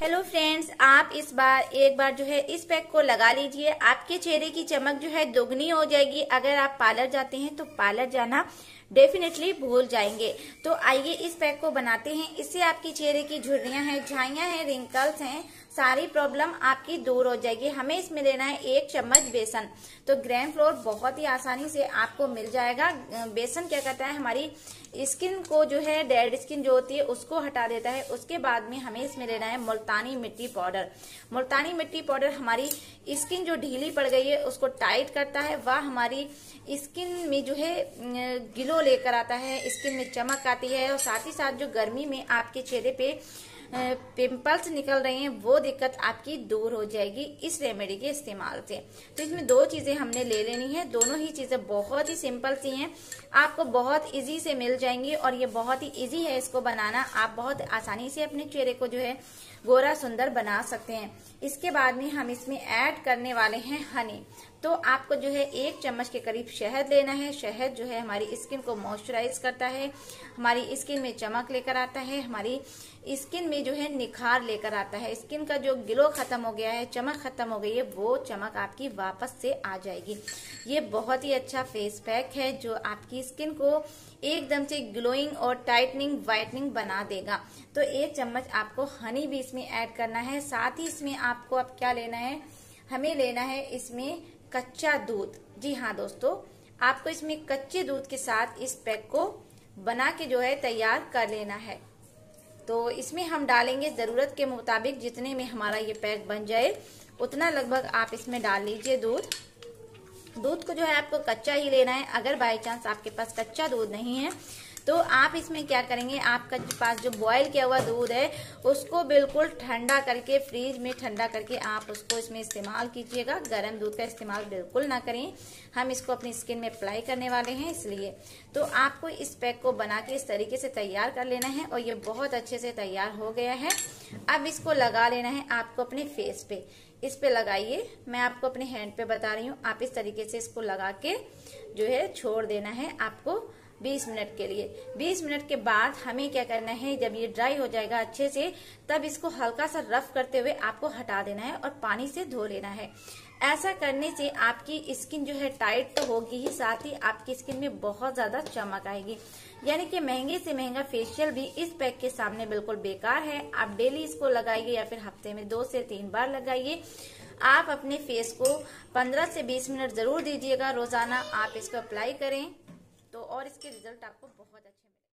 Hello friends आप इस बार, एक बार जो है इस पैक को लगा लीजिए। आपके चेहरे की चमक जो है दोगुनी हो जाएगी। अगर आप पार्लर जाते हैं तो पार्लर जाना डेफिनेटली भूल जाएँगे। तो आइए इस पैक को बनाते हैं। इससे आपके चेहरे की झुर्रियाँ हैं, झाइयाँ हैं रिंकल्स हैं। सारी प्रॉब्लम आपकी दूर हो जाएगी। हमें इसमें लेना है एक चम्मच बेसन। तो ग्रैंड फ्लोर बहुत ही आसानी से आपको मिल जाएगा। बेसन क्या करता है, हमारी स्किन को जो है, डेड स्किन जो होती है, उसको हटा देता है। उसके बाद में हमें इसमें लेना है मुल्तानी मिट्टी पाउडर। मुल्तानी मिट्टी पाउडर हमारी स्किन जो ढीली पड़ गई है, उसको टाइट करता है। वह हमारी स्किन में जो है गिलो लेकर आता है, स्किन में चमक आती है और साथ ही साथ जो गर्मी में आपके चेहरे पे पिंपल्स निकल रहे हैं, वो दिक्कत आपकी दूर हो जाएगी इस रेमेडी के इस्तेमाल से। तो इसमें दो चीज़ें हमने ले लेनी है, दोनों ही चीज़ें बहुत ही सिंपल सी हैं। आपको बहुत इजी से मिल जाएँगी और ये बहुत ही इजी है इसको बनाना। आप बहुत आसानी से अपने चेहरे को जो है गोरा सुंदर बना सकते हैं। इसके बाद में हम इसमें ऐड करने वाले हैं हनी तो आपको जो है एक चम्मच के करीब शहद लेना है। शहद जो है हमारी स्किन को मॉइस्चराइज करता है। हमारी स्किन में चमक लेकर आता है। हमारी स्किन में जो है निखार लेकर आता है। स्किन का जो ग्लो खत्म हो गया है, चमक खत्म हो गई है, वो चमक आपकी वापस से आ जाएगी। ये बहुत ही अच्छा फेस पैक है जो आपकी स्किन को एकदम से ग्लोइंग और टाइटनिंग व्हाइटनिंग बना देगा। तो एक चम्मच आपको हनी भी इसमें ऐड करना है। साथ ही इसमें आपको अब क्या लेना है? हमें लेना है इसमें कच्चा दूध। जी हाँ दोस्तों, आपको इसमें कच्चे दूध के साथ इस पैक को बना के जो है तैयार कर लेना है। तो इसमें हम डालेंगे ज़रूरत के मुताबिक जितने में हमारा ये पैक बन जाए, उतना लगभग आप इसमें डाल लीजिए दूध। दूध को जो है आपको कच्चा ही लेना है। अगर बाई चांस आपके पास कच्चा दूध नहीं है तो आप इसमें क्या करेंगे, आपका पास जो बॉयल किया हुआ दूध है, उसको बिल्कुल ठंडा करके फ्रीज में ठंडा करके आप उसको इसमें इस्तेमाल कीजिएगा। गर्म दूध का इस्तेमाल बिल्कुल ना करें। हम इसको अपनी स्किन में अप्लाई करने वाले हैं इसलिए। तो आपको इस पैक को बना के इस तरीके से तैयार कर लेना है और ये बहुत अच्छे से तैयार हो गया है। अब इसको लगा लेना है आपको अपने फेस पे। इस पे लगाइए। मैं आपको अपने हैंड पे बता रही हूँ। आप इस तरीके से इसको लगा के जो है छोड़ देना है आपको। 20 मिनट के लिए। 20 मिनट के बाद हमें क्या करना है, जब ये ड्राई हो जाएगा अच्छे से, तब इसको हल्का सा रफ करते हुए आपको हटा देना है और पानी से धो लेना है। ऐसा करने से आपकी स्किन जो है टाइट तो होगी ही, साथ ही आपकी स्किन में बहुत ज़्यादा चमक आएगी। यानी कि महँगे से महँगा फेशियल भी इस पैक के सामने बिल्कुल बेकार है। आप डेली इसको लगाइए या फिर हफ़्ते में दो से तीन बार लगाइए। आप अपने फेस को 15 से 20 मिनट ज़रूर दीजिएगा। रोज़ाना आप इसको अप्लाई करें। तो और इसके रिज़ल्ट आपको